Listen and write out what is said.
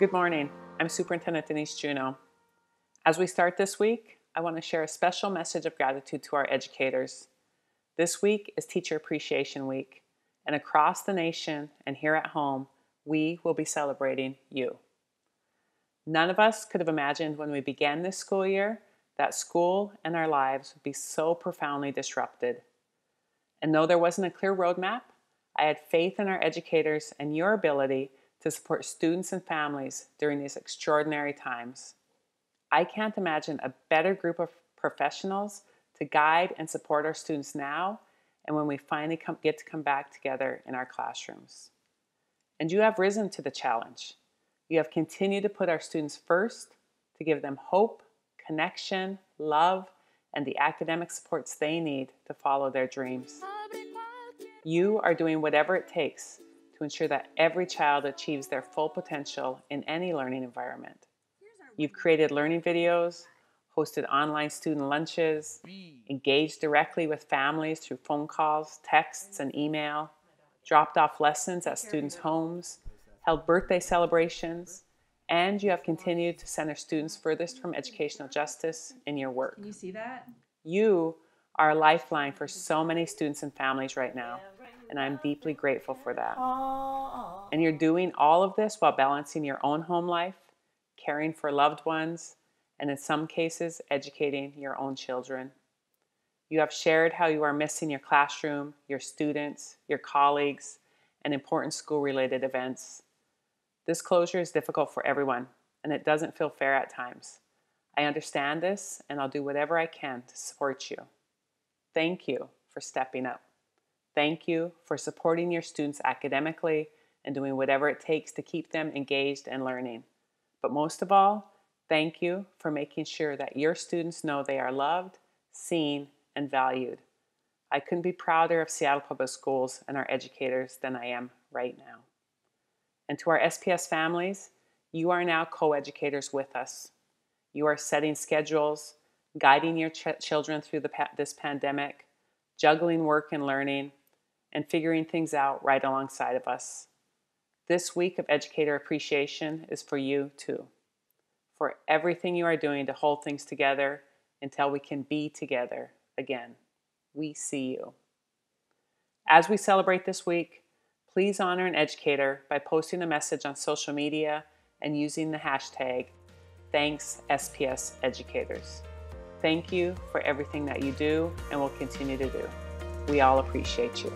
Good morning. I'm Superintendent Denise Juneau. As we start this week, I want to share a special message of gratitude to our educators. This week is Teacher Appreciation Week, and across the nation and here at home, we will be celebrating you. None of us could have imagined when we began this school year that school and our lives would be so profoundly disrupted. And though there wasn't a clear roadmap, I had faith in our educators and your ability to support students and families during these extraordinary times. I can't imagine a better group of professionals to guide and support our students now and when we finally come, get to come back together in our classrooms. And you have risen to the challenge. You have continued to put our students first to give them hope, connection, love, and the academic supports they need to follow their dreams. You are doing whatever it takes to ensure that every child achieves their full potential in any learning environment. You've created learning videos, hosted online student lunches, engaged directly with families through phone calls, texts, and email, dropped off lessons at students' homes, held birthday celebrations, and you have continued to center students furthest from educational justice in your work. Can you see that? You are a lifeline for so many students and families right now, and I'm deeply grateful for that. And you're doing all of this while balancing your own home life, caring for loved ones, and in some cases, educating your own children. You have shared how you are missing your classroom, your students, your colleagues, and important school related events. This closure is difficult for everyone, and it doesn't feel fair at times. I understand this, and I'll do whatever I can to support you. Thank you for stepping up. Thank you for supporting your students academically and doing whatever it takes to keep them engaged and learning. But most of all, thank you for making sure that your students know they are loved, seen, and valued. I couldn't be prouder of Seattle Public Schools and our educators than I am right now. And to our SPS families, you are now co educators with us. You are setting schedules, guiding your ch- children through pa- this pandemic, juggling work and learning, and figuring things out right alongside of us. This week of educator appreciation is for you too, for everything you are doing to hold things together until we can be together again. We see you. As we celebrate this week, please honor an educator by posting a message on social media and using the hashtag Thanks SPS Educators. Thank you for everything that you do and will continue to do. We all appreciate you.